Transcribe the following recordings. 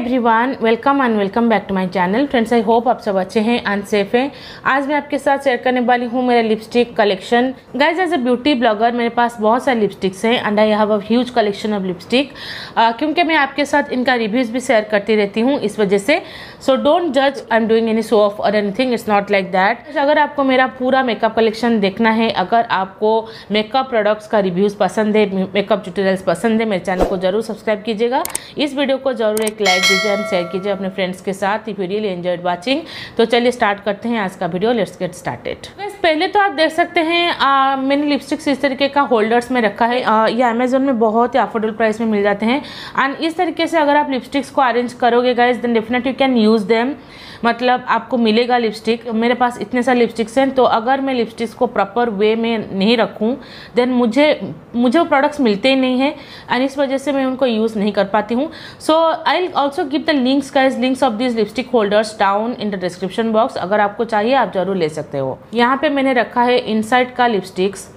Everyone welcome and welcome back to my channel friends I hope आप सब अच्छे हैं एंड सेफ़ हैं. आज मैं आपके साथ शेयर करने वाली हूँ मेरा lipstick collection guys as a beauty blogger मेरे पास बहुत सारे लिपस्टिक्स हैं and I have a huge collection of lipstick क्योंकि मैं आपके साथ इनका रिव्यूज़ भी शेयर करती रहती हूँ, इस वजह से. सो डोंट जज I am doing any show off और anything it's not like that अगर आपको मेरा पूरा मेकअप कलेक्शन देखना है, अगर आपको मेकअप प्रोडक्ट्स का रिव्यूज़ पसंद है मेकअप ट्यूटोरियल्स पसंद है, मेरे चैनल को ज़रूर सब्सक्राइब कीजिएगा. इस वीडियो को ज़रूर एक लाइक दीजिए एंड शेयर कीजिए अपने फ्रेंड्स के साथ if you really enjoyed watching तो चलिए स्टार्ट करते हैं आज का वीडियो लेट्स गेट स्टार्टेड पहले तो आप देख सकते हैं आ, मैंने लिपस्टिक्स इस तरीके का होल्डर्स में रखा है. आ, ये अमेजोन में बहुत ही अफोर्डेबल प्राइस में मिल जाते हैं. एंड इस तरीके से अगर आप लिपस्टिक्स को अरेंज करोगे guys then definite you can use them मतलब आपको मिलेगा लिपस्टिक मेरे पास इतने सारे लिपस्टिक्स हैं तो अगर मैं लिपस्टिक्स को प्रॉपर वे में नहीं रखूँ देन मुझे मुझे वो प्रोडक्ट्स मिलते ही नहीं हैं एंड इस वजह से मैं उनको यूज़ नहीं कर पाती हूँ। So I also give the links guys links of this lipstick holders down in the description box अगर आपको चाहिए, आप ज़रूर ले सकते हो। यहाँ पर मैंने रखा है इनसाइट का lipsticks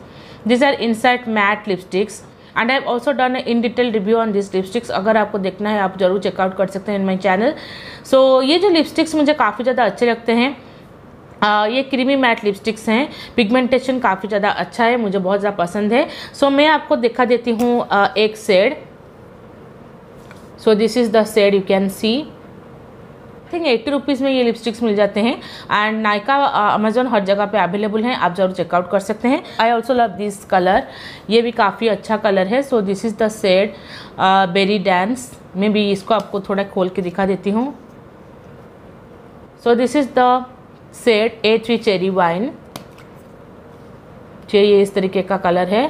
this are Insight matte lipsticks and I also done in detail review on this lipsticks अगर आपको देखना है आप ज़रूर चेकआउट कर सकते हैं इन माई चैनल सो ये जो लिपस्टिक्स मुझे काफ़ी ज़्यादा अच्छे लगते हैं Uh, ये क्रीमी मैट लिपस्टिक्स हैं. पिगमेंटेशन काफ़ी ज़्यादा अच्छा है मुझे बहुत ज़्यादा पसंद है. सो so, मैं आपको दिखा देती हूँ एक shade so this is the shade you can see think eighty rupees में ये लिपस्टिक्स मिल जाते हैं। एंड नायका अमेजोन हर जगह पे अवेलेबल हैं, आप ज़रूर चेकआउट कर सकते हैं। I also love this colour ये भी काफ़ी अच्छा कलर है। So this is the shade berry dance मैं भी इसको आपको थोड़ा खोल के दिखा देती हूँ। So this is the shade A three cherry wine ये इस तरीके का कलर है।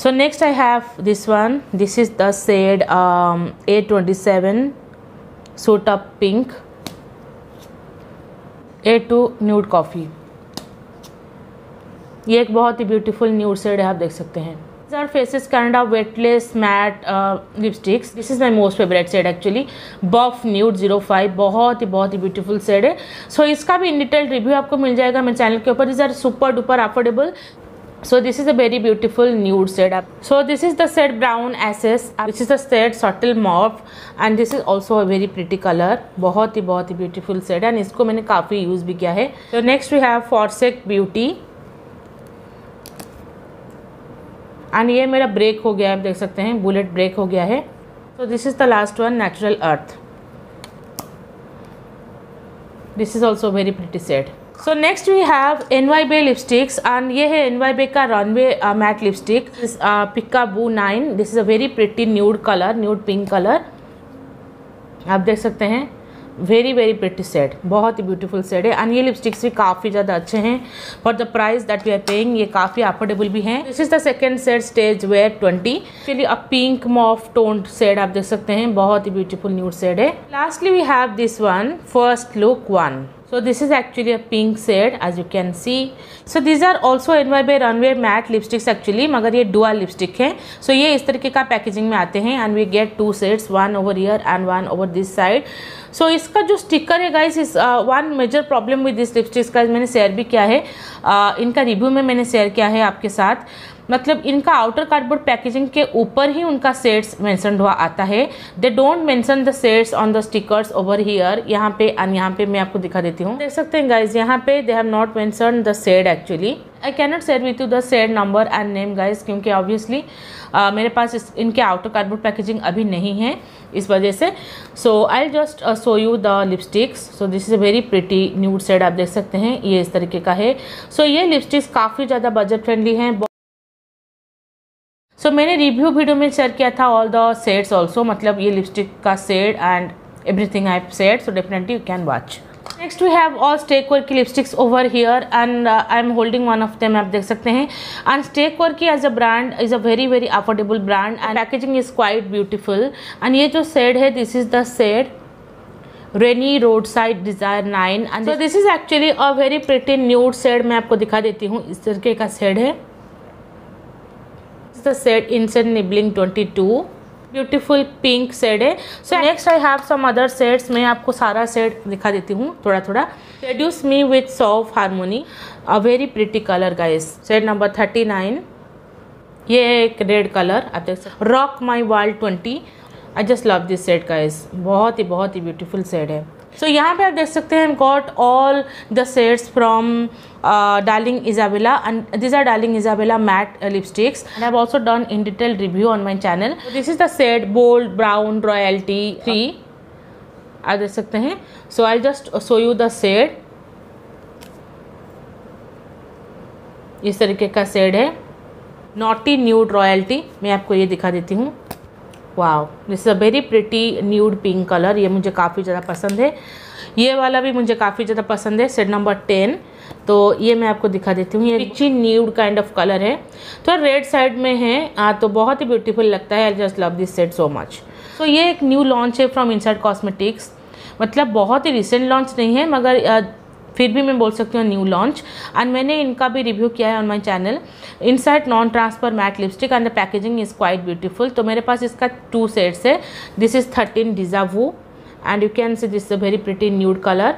So next i have this one. This is the shade um, a27 suit up pink. A2 nude coffee. ये एक बहुत ही ब्यूटीफुल न्यूड शेड है आप देख सकते हैं। Our Faces Canada weightless matte lipsticks this is my most favourite shade actually buff nude zero five बहुत ही बहुत ही ब्यूटीफुल शेड है। सो so, इसका भी इन डिटेल रिव्यू आपको मिल जाएगा मेरे चैनल के ऊपर। Is are super duper affordable so this is a very beautiful nude shade so this is the shade brown ss this is the shade subtle mauve and this is also a very pretty color बहुत ही बहुत ही beautiful shade and इसको मैंने काफ़ी use भी किया है so next we have forsake beauty and ये मेरा ब्रेक हो गया है आप देख सकते हैं बुलेट ब्रेक हो गया है so this is the last one natural earth this is also very pretty shade so next we have N Y Bae lipsticks and ये है एन वाई बे का runway matte lipstick peekaboo nine this is a very pretty nude colour nude pink colour आप देख सकते हैं very very pretty set बहुत ही beautiful set है. एंड ये लिपस्टिक्स भी काफ़ी ज़्यादा अच्छे हैं. For the price that we are paying ये काफ़ी अफोर्डेबल भी हैं. This is the second shade stage wear twenty चलिए a pink mauve tone shade आप देख सकते हैं. बहुत ही ब्यूटीफुल न्यूड सेट है. Lastly we have this one first look one so this is actually a pink shade as you can see. So these are also N Y by runway matte lipsticks actually मगर ये dual lipstick हैं। सो ये इस तरीके का packaging में आते हैं and we get two sets one over here and one over this side so इसका जो स्टिकर है guys is one major problem with this lipsticks का मैंने शेयर भी किया है। Uh, इनका रिव्यू में मैंने शेयर किया है आपके साथ। मतलब इनका आउटर कार्डबोर्ड पैकेजिंग के ऊपर ही उनका सेट्स मेंशन हुआ आता है। They don't mention the sets on the stickers over here यहाँ पे एंड यहाँ पे मैं आपको दिखा देती हूँ। देख सकते हैं गाइज़ यहाँ पे they have not mention the shade actually I cannot share with you the shade number and name guys क्योंकि ऑब्वियसली uh, मेरे पास इस, इनके आउटर कार्डबोर्ड पैकेजिंग अभी नहीं है इस वजह से। So I just show you the lipsticks so this is a very pretty nude shade आप देख सकते हैं ये इस तरीके का है। सो so, ये लिपस्टिक्स काफ़ी ज़्यादा बजट फ्रेंडली हैं सो so, मैंने रिव्यू वीडियो में शेयर किया था ऑल द सेट्स ऑल्सो मतलब ये लिपस्टिक का set and everything I said so definitely you can watch next we have all Stay Quirky की lipsticks over here and I am holding one of them आप देख सकते हैं. And Stay work की as a brand is a very very affordable brand and packaging is quite beautiful and ये जो shade है this is the shade rainy road side desire nine and this is actually a very pretty nude shade मैं आपको दिखा देती हूँ. इस तरीके का सेड है. The set insect nibbling 22 beautiful pink shade है। So next I have some other sets मैं आपको सारा सेट दिखा देती हूँ थोड़ा थोड़ा reduce me with soft harmony a very pretty colour guys set number thirty nine ये है एक रेड कलर आप देख सकते rock my wild twenty I just love this set का इस बहुत ही बहुत ही ब्यूटीफुल सेट है। सो so, यहाँ पे आप देख सकते हैं got all the sets from darling Isabella and this are darling Isabella matte lipsticks and I also done in detail review on my channel this is the set bold brown royalty three आप देख सकते हैं। So I just show you the shade इस तरीके का said है। Naughty nude royalty मैं आपको ये दिखा देती हूँ। Wow this is a very pretty nude pink colour ये मुझे काफ़ी ज़्यादा पसंद है। ये वाला भी मुझे काफ़ी ज़्यादा पसंद है। सेट नंबर टेन तो ये मैं आपको दिखा देती हूँ। ये rich nude kind of colour है। तो रेड साइड में है। आ, तो बहुत ही ब्यूटीफुल लगता है। I just love this set so much तो ये एक न्यू लॉन्च है फ्रॉम इनसाइड कॉस्मेटिक्स मतलब बहुत ही रिसेंट लॉन्च नहीं है मगर फिर भी मैं बोल सकती हूँ न्यू लॉन्च एंड मैंने इनका भी रिव्यू किया है on my channel Insight non transfer matte lipstick and the packaging is quite beautiful तो मेरे पास इसका टू सेट्स है. This is thirteen deja vu and you can see this very pretty nude colour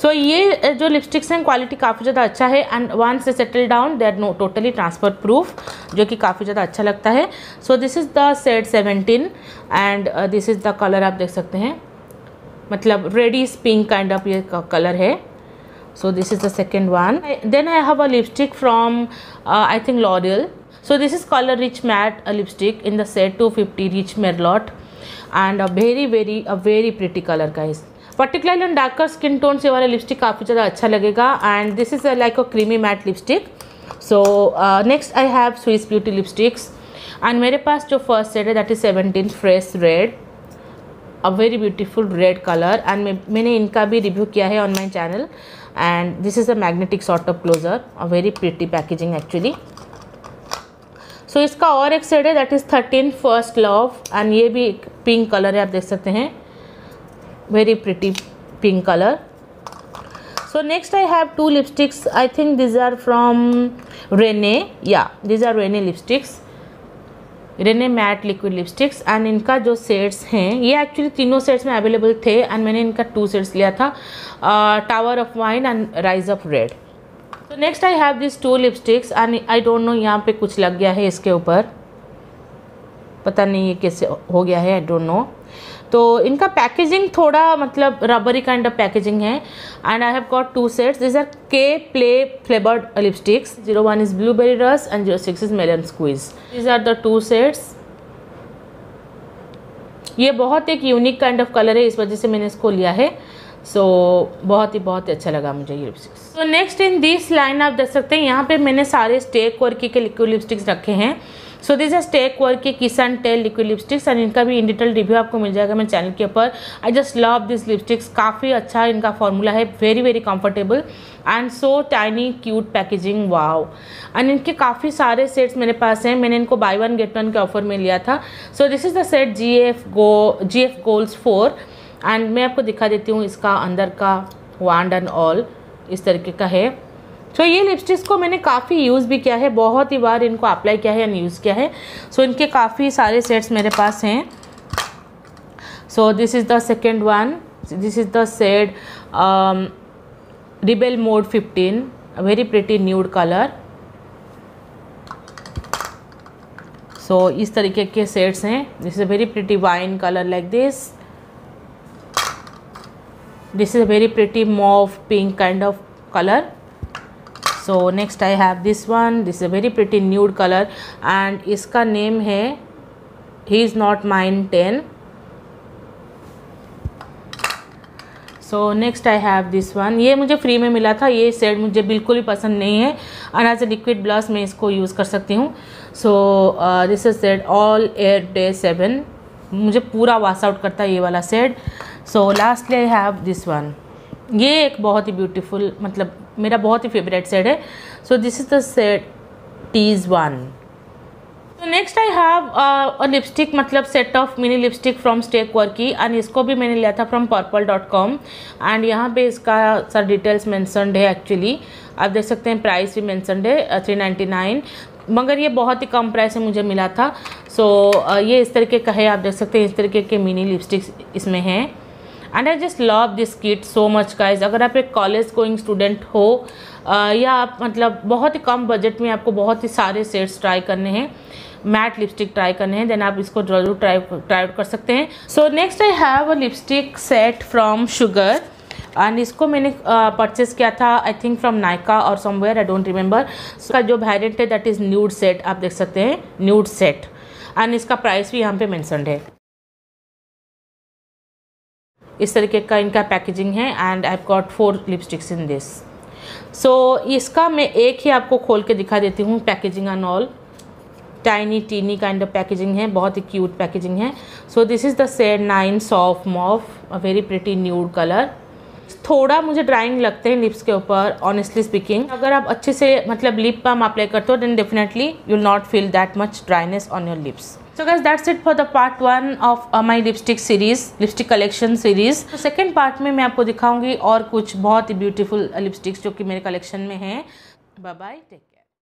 so ये जो lipsticks हैं quality काफ़ी ज़्यादा अच्छा है and once settle down they are no totally transfer proof जो कि काफ़ी ज़्यादा अच्छा लगता है. So this is the set seventeen and this is the colour आप देख सकते हैं. मतलब रेडीज पिंक काइंड ऑफ़ ये कलर है. So this is the second one I, then i have a lipstick from uh, i think l'oreal so this is color rich matte a lipstick in the set 250 rich merlot and a very very a very pretty color guys particularly on darker skin tone से वाला lipstick काफ़ी ज़्यादा अच्छा लगेगा and this is like a creamy matte lipstick so next I have Swiss Beauty lipsticks and मेरे पास जो first set है that is seventeen fresh red a very beautiful red colour and मैंने इनका भी रिव्यू किया है on my channel and this is a magnetic sort of closer a very pretty packaging actually. So so, इसका और एक shade है that is thirteen first love and ये भी पिंक कलर है आप देख सकते हैं। Very pretty pink colour so next I have two lipsticks I think these are from Renee या these are Renee lipsticks Renee matte liquid lipsticks and इनका जो सेट्स हैं, ये एक्चुअली तीनों सेट्स में अवेलेबल थे एंड मैंने इनका टू सेट्स लिया था tower of wine and rise of red तो next I have this two lipsticks and I don't know यहाँ पे कुछ लग गया है इसके ऊपर। पता नहीं ये कैसे हो गया है आई डोंट नो तो इनका पैकेजिंग थोड़ा मतलब रबरी काइंड ऑफ़ पैकेजिंग है। And I have got two sets this are K play flavoured lipsticks zero one is blueberry rush and zero six is melon squeeze these are the two sets ये बहुत एक unique kind of colour है, इस वजह से मैंने इसको लिया है। सो so, बहुत ही बहुत ही अच्छा लगा मुझे ये लिपस्टिक्स तो नेक्स्ट इन दिस लाइन आप देख सकते हैं यहाँ पे मैंने सारे स्टेक वर्की के लिक्विड लिपस्टिक्स रखे हैं। सो दिस इज़ टेक वर्क की kiss and tell liquid lipsticks and इनका भी इन डिटेल रिव्यू आपको मिल जाएगा मेरे चैनल के ऊपर। I just love this lipsticks काफ़ी अच्छा इनका फॉर्मूला है very very comfortable and so tiny cute packaging wow and इनके काफ़ी सारे सेट्स मेरे पास हैं मैंने इनको बाई वन गेट वन के ऑफ़र में लिया था। So this is the set G F go G F goals four and मैं आपको दिखा देती हूँ इसका अंदर का वांड एंड ऑल इस तरीके का है। सो so, ये लिपस्टिक्स को मैंने काफ़ी यूज़ भी किया है बहुत ही बार इनको अप्लाई किया है एंड यूज़ किया है। सो so, इनके काफ़ी सारे सेट्स मेरे पास हैं। So this is the second one this is the set rebel mode fifteen very pretty nude colour so इस तरीके के सेट्स हैं। This is very pretty wine colour like this this is a very pretty mauve pink kind of colour so, next I have this one. This is a very pretty nude color. And इसका name है he is not mine 10 so next I have this one ये मुझे free में मिला था ये set मुझे बिल्कुल भी पसंद नहीं है and as a liquid blush मैं इसको यूज़ कर सकती हूँ so this is set all air day seven मुझे पूरा वाश आउट करता है ये वाला set so lastly I have this one ये एक बहुत ही ब्यूटीफुल मतलब मेरा बहुत ही फेवरेट सेट है। So this is the set tease one तो नेक्स्ट आई हैव लिपस्टिक मतलब set of mini lipstick from stay quirky and इसको भी मैंने लिया था from purple dot com and यहाँ पे इसका सर डिटेल्स मैंसनड है एक्चुअली आप देख सकते हैं प्राइस भी मैंसनड है थ्री नाइन्टी नाइन मगर ये बहुत ही कम प्राइस में मुझे मिला था। सो so, uh, ये इस तरीके का है आप देख सकते हैं इस तरीके के मिनी लिपस्टिक्स इसमें हैं। And I just love this kit so much guys अगर आप एक कॉलेज गोइंग स्टूडेंट हो या आप मतलब बहुत ही कम बजट में आपको बहुत ही सारे सेट्स ट्राई करने हैं मैट लिपस्टिक ट्राई करने हैं देन आप इसको ज़रूर ट्राई ट्राई कर सकते हैं. So next I have a lipstick set from Sugar and इसको मैंने परचेस uh, किया था आई थिंक फ्रॉम नायका और समवेयर आई डोंट रिमेंबर इसका जो वेरियंट है दैट इज़ न्यूड सेट आप देख सकते हैं न्यूड सेट एंड इसका प्राइस भी यहाँ पे मैंसनड है. इस तरीके का इनका पैकेजिंग है and I got four lipsticks in this so इसका मैं एक ही आपको खोल के दिखा देती हूँ packaging and all tiny teeny kind of packaging है, बहुत ही क्यूट पैकेजिंग है. So this is the shade nine soft mauve a very pretty nude colour थोड़ा मुझे ड्राइंग लगते हैं लिप्स के ऊपर ऑनेस्टली स्पीकिंग अगर आप अच्छे से मतलब लिप बाम अप्लाई करते हो then definitely you not feel that much dryness on your lips so guys that's it for the part one of uh, my series collection series. तो सेकेंड पार्ट में मैं आपको दिखाऊँगी और कुछ बहुत ही ब्यूटीफुल लिपस्टिक्स जो कि मेरे कलेक्शन में हैं. Bye take